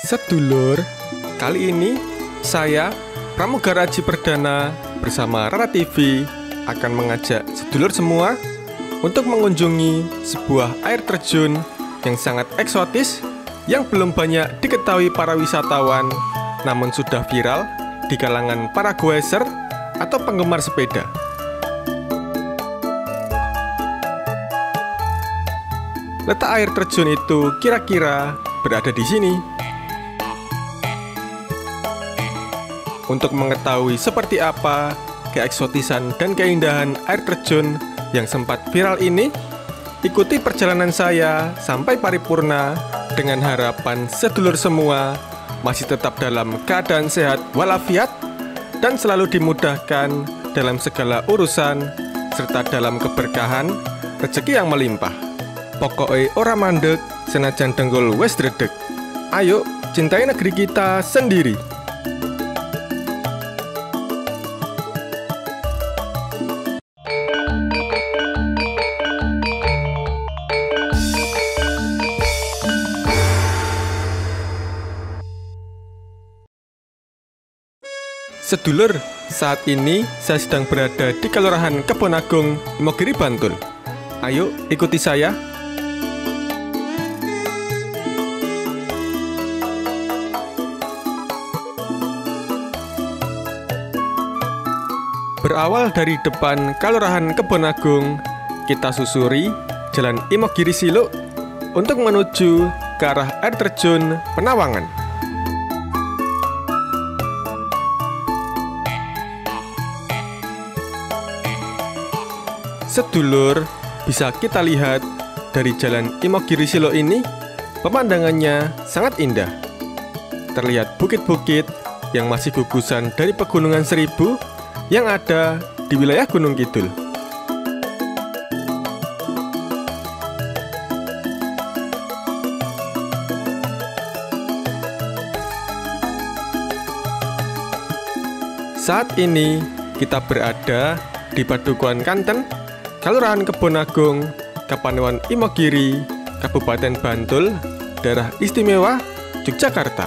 Sedulur, kali ini saya, Pramugara Aji Perdana bersama Rara TV akan mengajak sedulur semua untuk mengunjungi sebuah air terjun yang sangat eksotis yang belum banyak diketahui para wisatawan namun sudah viral di kalangan para goeser atau penggemar sepeda. Letak air terjun itu kira-kira berada di sini. Untuk mengetahui seperti apa keeksotisan dan keindahan air terjun yang sempat viral ini, ikuti perjalanan saya sampai paripurna dengan harapan sedulur semua masih tetap dalam keadaan sehat walafiat dan selalu dimudahkan dalam segala urusan serta dalam keberkahan rezeki yang melimpah. Pokoknya orang mandek senajan denggul wes. Ayo cintai negeri kita sendiri. Sedulur, saat ini saya sedang berada di Kelurahan Kebonagung, Imogiri, Bantul. Ayo ikuti saya. Berawal dari depan Kelurahan Kebonagung, kita susuri Jalan Imogiri Siluk untuk menuju ke arah air terjun Penawangan. Sedulur, bisa kita lihat dari jalan Imogiri Silo ini, pemandangannya sangat indah. Terlihat bukit-bukit yang masih gugusan dari pegunungan seribu yang ada di wilayah Gunung Kidul. Saat ini kita berada di Padukuhan Kanten, Kelurahan Kebonagung, Kapanewon Imogiri, Kabupaten Bantul, Daerah Istimewa, Yogyakarta.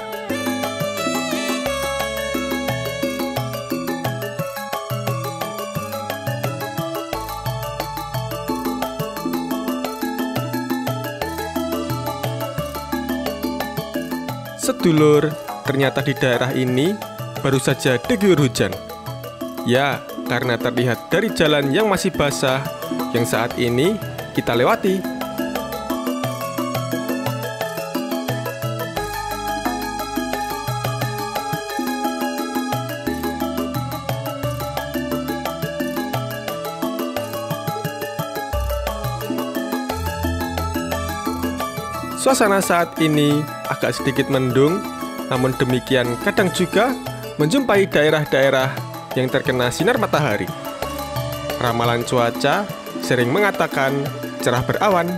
Sedulur, ternyata di daerah ini baru saja diguyur hujan. Ya, karena terlihat dari jalan yang masih basah yang saat ini kita lewati. Suasana saat ini agak sedikit mendung, namun demikian kadang juga menjumpai daerah-daerah yang terkena sinar matahari. Ramalan cuaca sering mengatakan cerah berawan.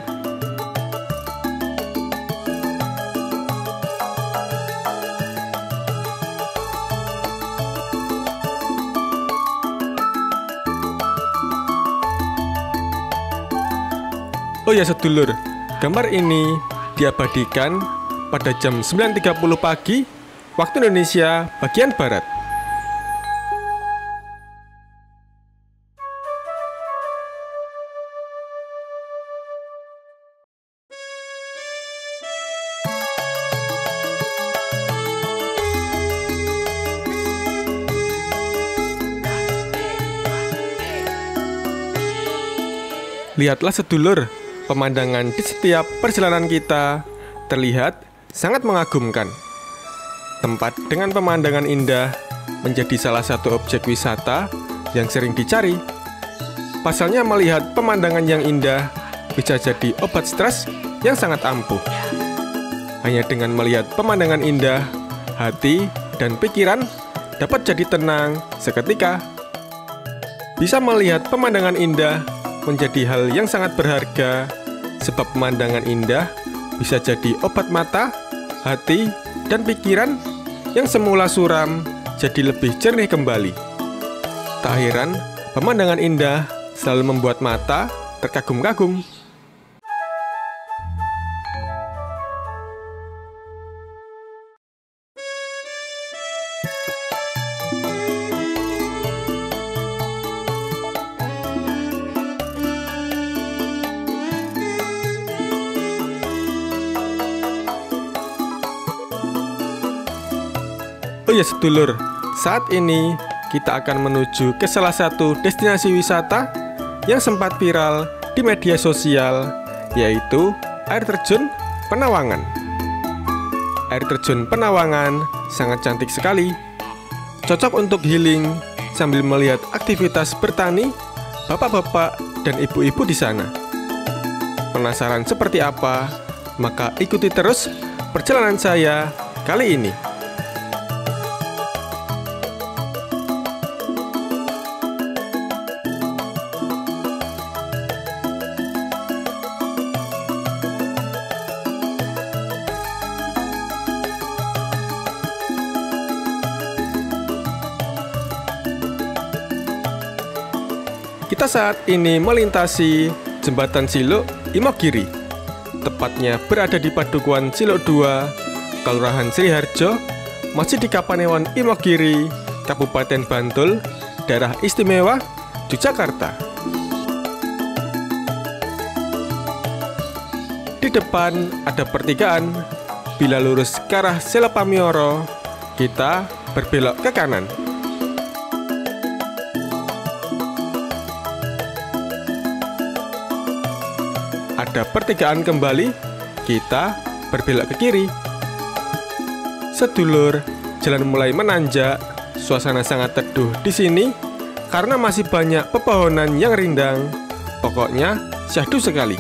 Oh ya sedulur, gambar ini diabadikan pada jam 9.30 pagi waktu Indonesia bagian Barat. Lihatlah sedulur, pemandangan di setiap perjalanan kita terlihat sangat mengagumkan. Tempat dengan pemandangan indah menjadi salah satu objek wisata yang sering dicari. Pasalnya melihat pemandangan yang indah bisa jadi obat stres yang sangat ampuh. Hanya dengan melihat pemandangan indah, hati dan pikiran dapat jadi tenang seketika. Bisa melihat pemandangan indah menjadi hal yang sangat berharga sebab pemandangan indah bisa jadi obat mata, hati, dan pikiran yang semula suram jadi lebih jernih kembali. Tak heran, pemandangan indah selalu membuat mata terkagum-kagum. Oh ya sedulur, saat ini kita akan menuju ke salah satu destinasi wisata yang sempat viral di media sosial, yaitu air terjun Penawangan. Air terjun Penawangan sangat cantik sekali, cocok untuk healing sambil melihat aktivitas bertani bapak-bapak dan ibu-ibu di sana. Penasaran seperti apa? Maka ikuti terus perjalanan saya kali ini. Kita saat ini melintasi jembatan Siluk Imogiri. Tepatnya berada di Padukuan Siluk 2, Kelurahan Sriharjo, masih di Kapanewon Imogiri, Kabupaten Bantul, daerah istimewa Yogyakarta. Di depan ada pertigaan. Bila lurus ke arah Selopamioro, kita berbelok ke kanan. Ada pertigaan kembali, kita berbelok ke kiri. Sedulur, jalan mulai menanjak, suasana sangat teduh di sini karena masih banyak pepohonan yang rindang. Pokoknya syahdu sekali.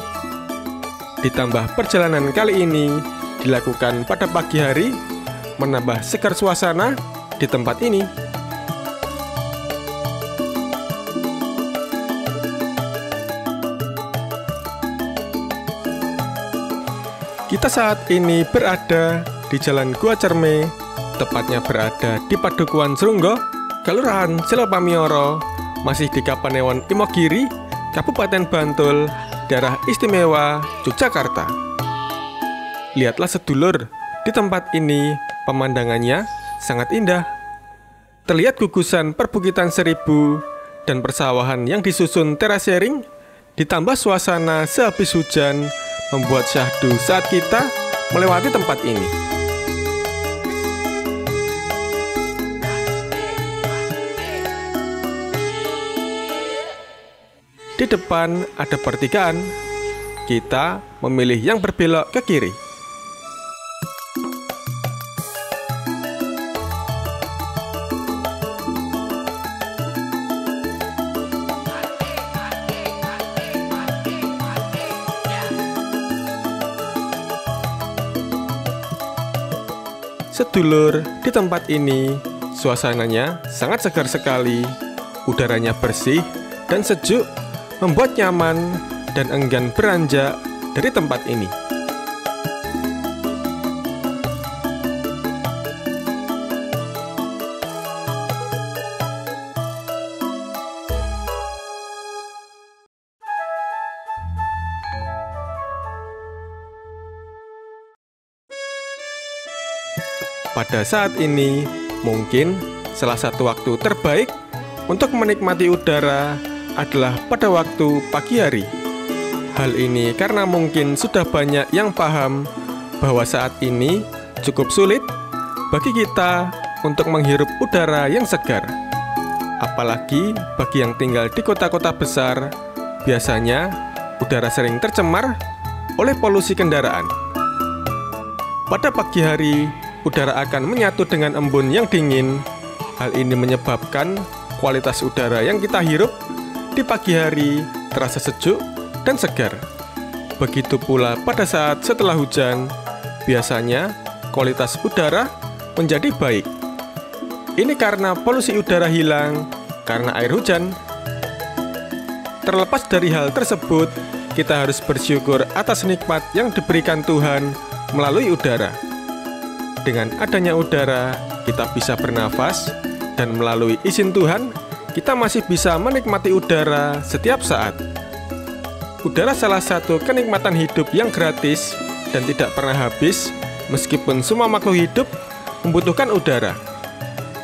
Ditambah perjalanan kali ini dilakukan pada pagi hari, menambah segar suasana di tempat ini. Kita saat ini berada di Jalan Gua Cerme, tepatnya berada di Padukuan Serunggo, Kelurahan Selopamioro, masih di Kapanewon Imogiri, Kabupaten Bantul, daerah istimewa Yogyakarta. Lihatlah sedulur, di tempat ini pemandangannya sangat indah. Terlihat gugusan perbukitan seribu dan persawahan yang disusun terasering, ditambah suasana sehabis hujan membuat syahdu saat kita melewati tempat ini. Di depan ada pertigaan. Kita memilih yang berbelok ke kiri. Sedulur, di tempat ini suasananya sangat segar sekali. Udaranya bersih dan sejuk, membuat nyaman dan enggan beranjak dari tempat ini. Pada saat ini, mungkin salah satu waktu terbaik untuk menikmati udara adalah pada waktu pagi hari. Hal ini karena mungkin sudah banyak yang paham bahwa saat ini cukup sulit bagi kita untuk menghirup udara yang segar. Apalagi bagi yang tinggal di kota-kota besar, biasanya udara sering tercemar oleh polusi kendaraan. Pada pagi hari, udara akan menyatu dengan embun yang dingin. Hal ini menyebabkan kualitas udara yang kita hirup di pagi hari terasa sejuk dan segar. Begitu pula pada saat setelah hujan, biasanya kualitas udara menjadi baik. Ini karena polusi udara hilang karena air hujan. Terlepas dari hal tersebut, kita harus bersyukur atas nikmat yang diberikan Tuhan melalui udara. Dengan adanya udara, kita bisa bernafas, dan melalui izin Tuhan, kita masih bisa menikmati udara setiap saat. Udara salah satu kenikmatan hidup yang gratis dan tidak pernah habis, meskipun semua makhluk hidup membutuhkan udara.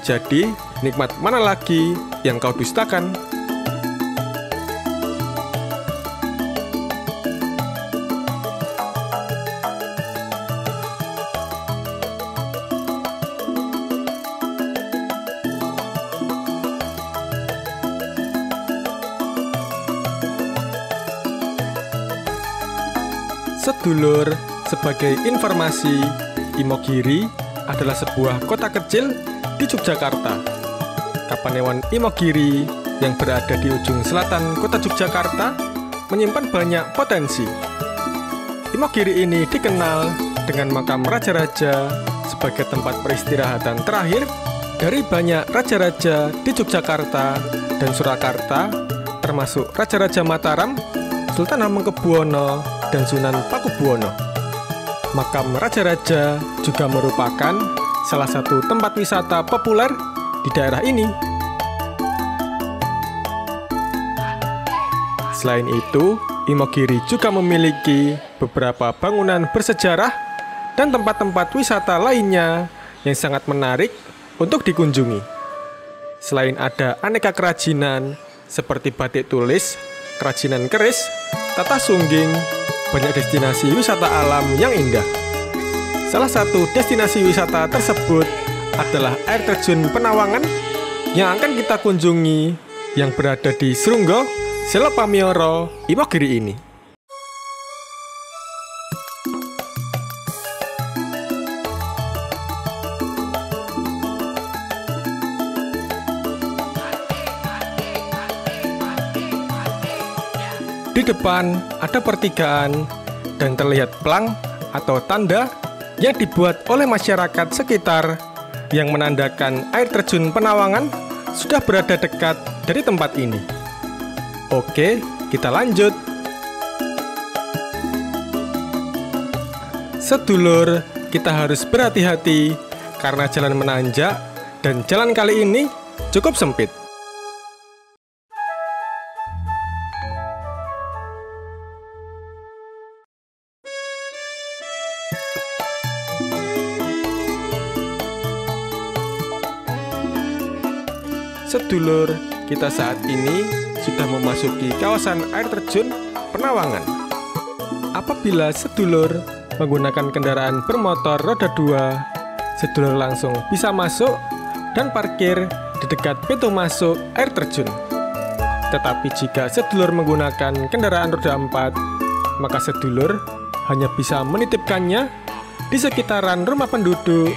Jadi, nikmat mana lagi yang kau dustakan? Sedulur, sebagai informasi, Imogiri adalah sebuah kota kecil di Yogyakarta. Kapanewon Imogiri yang berada di ujung selatan kota Yogyakarta menyimpan banyak potensi. Imogiri ini dikenal dengan makam raja-raja sebagai tempat peristirahatan terakhir dari banyak raja-raja di Yogyakarta dan Surakarta, termasuk Raja-Raja Mataram, Sultan Hamengkubuwono, dan Sunan Pakubuwono. Makam raja-raja juga merupakan salah satu tempat wisata populer di daerah ini. Selain itu, Imogiri juga memiliki beberapa bangunan bersejarah dan tempat-tempat wisata lainnya yang sangat menarik untuk dikunjungi. Selain ada aneka kerajinan seperti batik tulis, kerajinan keris, tata sungging, banyak destinasi wisata alam yang indah. Salah satu destinasi wisata tersebut adalah air terjun Penawangan yang akan kita kunjungi yang berada di Srunggo, Selopamioro, Imogiri ini. Di depan ada pertigaan dan terlihat pelang atau tanda yang dibuat oleh masyarakat sekitar yang menandakan air terjun Penawangan sudah berada dekat dari tempat ini. Oke, kita lanjut. Sedulur, kita harus berhati-hati karena jalan menanjak dan jalan kali ini cukup sempit. Sedulur, kita saat ini sudah memasuki kawasan air terjun Penawangan. Apabila sedulur menggunakan kendaraan bermotor roda dua, sedulur langsung bisa masuk dan parkir di dekat pintu masuk air terjun. Tetapi jika sedulur menggunakan kendaraan roda empat, maka sedulur hanya bisa menitipkannya di sekitaran rumah penduduk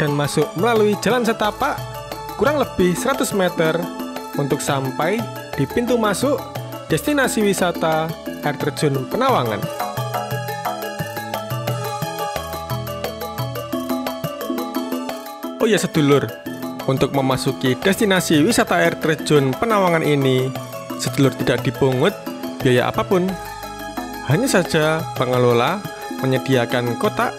dan masuk melalui jalan setapak kurang lebih 100 meter untuk sampai di pintu masuk destinasi wisata air terjun Penawangan. Oh ya sedulur, untuk memasuki destinasi wisata air terjun Penawangan ini, sedulur tidak dipungut biaya apa pun. Hanya saja pengelola menyediakan kotak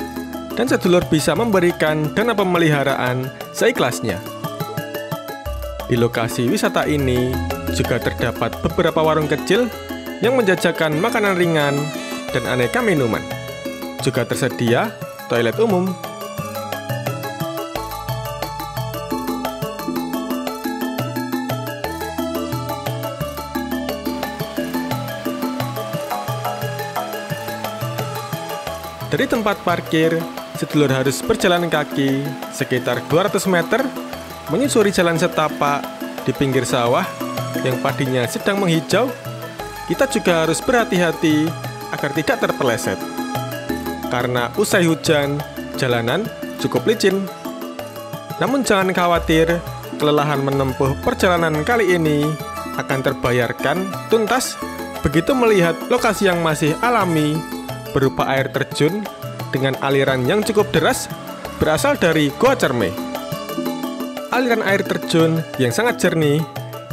dan sedulur bisa memberikan dana pemeliharaan seikhlasnya. Di lokasi wisata ini juga terdapat beberapa warung kecil yang menjajakan makanan ringan dan aneka minuman. Juga tersedia toilet umum. Dari tempat parkir, sedulur harus berjalan kaki sekitar 200 meter menyusuri jalan setapak di pinggir sawah yang padinya sedang menghijau, kita juga harus berhati-hati agar tidak terpeleset. Karena usai hujan, jalanan cukup licin. Namun jangan khawatir, kelelahan menempuh perjalanan kali ini akan terbayarkan tuntas begitu melihat lokasi yang masih alami berupa air terjun dengan aliran yang cukup deras berasal dari Goa Cerme aliran air terjun yang sangat jernih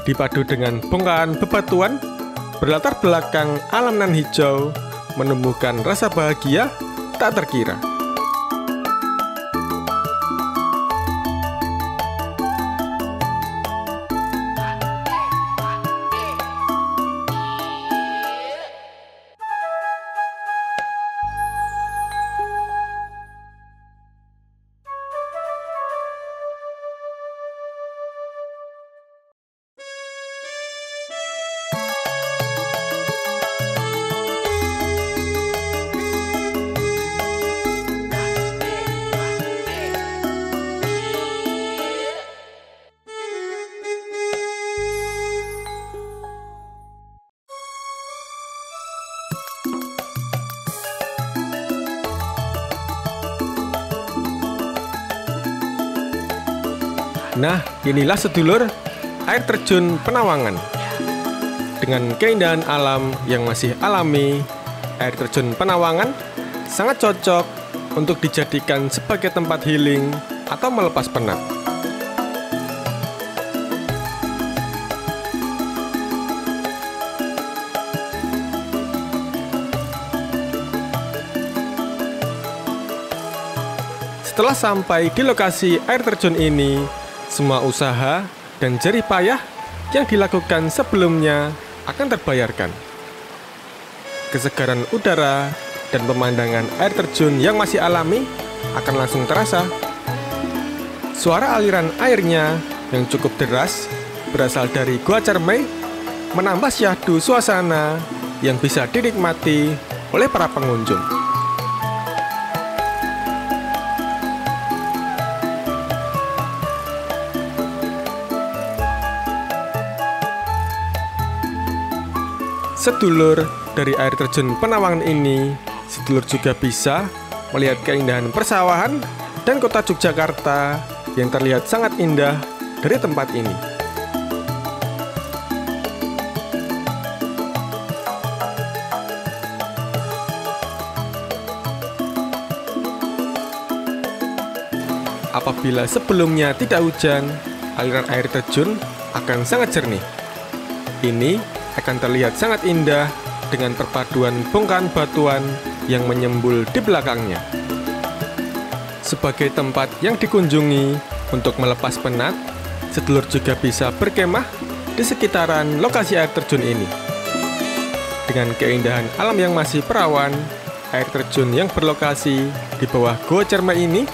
dipadu dengan bongkahan bebatuan berlatar belakang alam nan hijau menumbuhkan rasa bahagia tak terkira. Inilah sedulur air terjun Penawangan. Dengan keindahan alam yang masih alami, air terjun Penawangan sangat cocok untuk dijadikan sebagai tempat healing atau melepas penat. Setelah sampai di lokasi air terjun ini, semua usaha dan jerih payah yang dilakukan sebelumnya akan terbayarkan. Kesegaran udara dan pemandangan air terjun yang masih alami akan langsung terasa. Suara aliran airnya yang cukup deras berasal dari Gua Cermai menambah syahdu suasana yang bisa dinikmati oleh para pengunjung. Sedulur dari air terjun Penawangan ini, sedulur juga bisa melihat keindahan persawahan dan kota Yogyakarta yang terlihat sangat indah dari tempat ini. Apabila sebelumnya tidak hujan, aliran air terjun akan sangat jernih. Ini akan terlihat sangat indah dengan perpaduan bongkahan batuan yang menyembul di belakangnya. Sebagai tempat yang dikunjungi untuk melepas penat, sedulur juga bisa berkemah di sekitaran lokasi air terjun ini. Dengan keindahan alam yang masih perawan, air terjun yang berlokasi di bawah Goa Cerma ini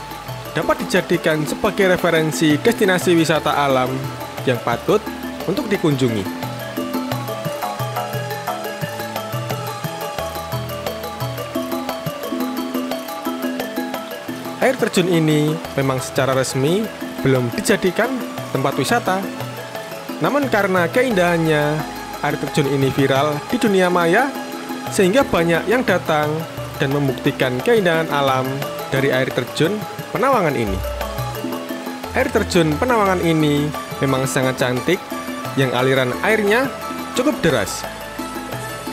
dapat dijadikan sebagai referensi destinasi wisata alam yang patut untuk dikunjungi. Air terjun ini memang secara resmi belum dijadikan tempat wisata. Namun karena keindahannya, air terjun ini viral di dunia maya sehingga banyak yang datang dan membuktikan keindahan alam dari air terjun Penawangan ini. Air terjun Penawangan ini memang sangat cantik yang aliran airnya cukup deras.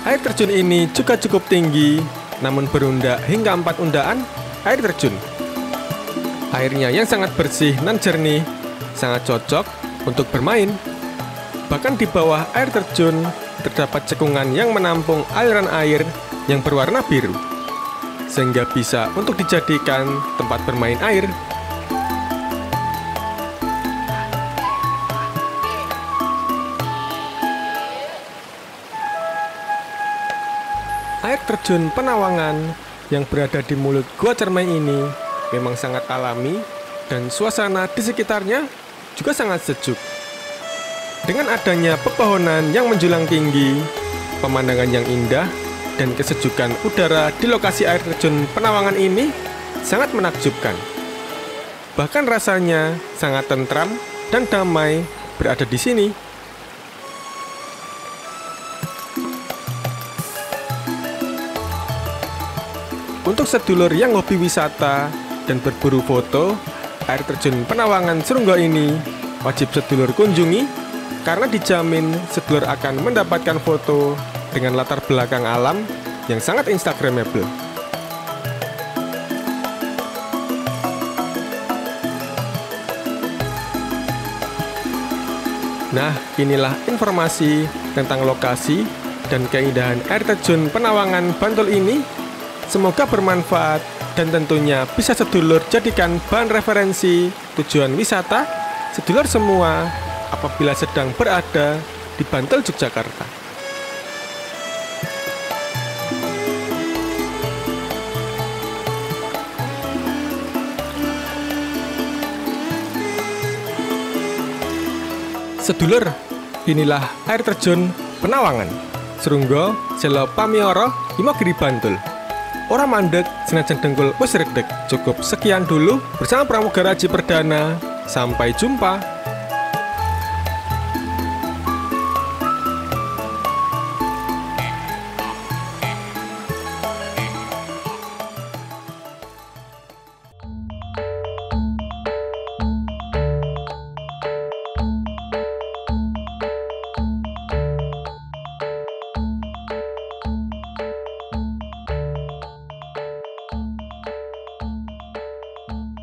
Air terjun ini juga cukup tinggi namun berunda hingga empat undaan air terjun. Airnya yang sangat bersih dan jernih, sangat cocok untuk bermain. Bahkan di bawah air terjun terdapat cekungan yang menampung aliran air yang berwarna biru, sehingga bisa untuk dijadikan tempat bermain air. Air terjun Penawangan yang berada di mulut Gua Cermai ini memang sangat alami dan suasana di sekitarnya juga sangat sejuk. Dengan adanya pepohonan yang menjulang tinggi, pemandangan yang indah, dan kesejukan udara di lokasi air terjun Penawangan ini sangat menakjubkan. Bahkan rasanya sangat tentram dan damai berada di sini. Untuk sedulur yang hobi wisata dan berburu foto, air terjun Penawangan Serungga ini wajib sedulur kunjungi karena dijamin sedulur akan mendapatkan foto dengan latar belakang alam yang sangat instagramable. Nah, inilah informasi tentang lokasi dan keindahan air terjun Penawangan Bantul ini. Semoga bermanfaat dan tentunya bisa sedulur jadikan bahan referensi tujuan wisata sedulur semua apabila sedang berada di Bantul Yogyakarta. Sedulur, inilah air terjun Penawangan, Serunggo, Selo Pamioro, Imogiri Bantul. Orang mandek, senajan dengkul wis Cukup sekian dulu bersama Pramugara Haji Perdana. Sampai jumpa.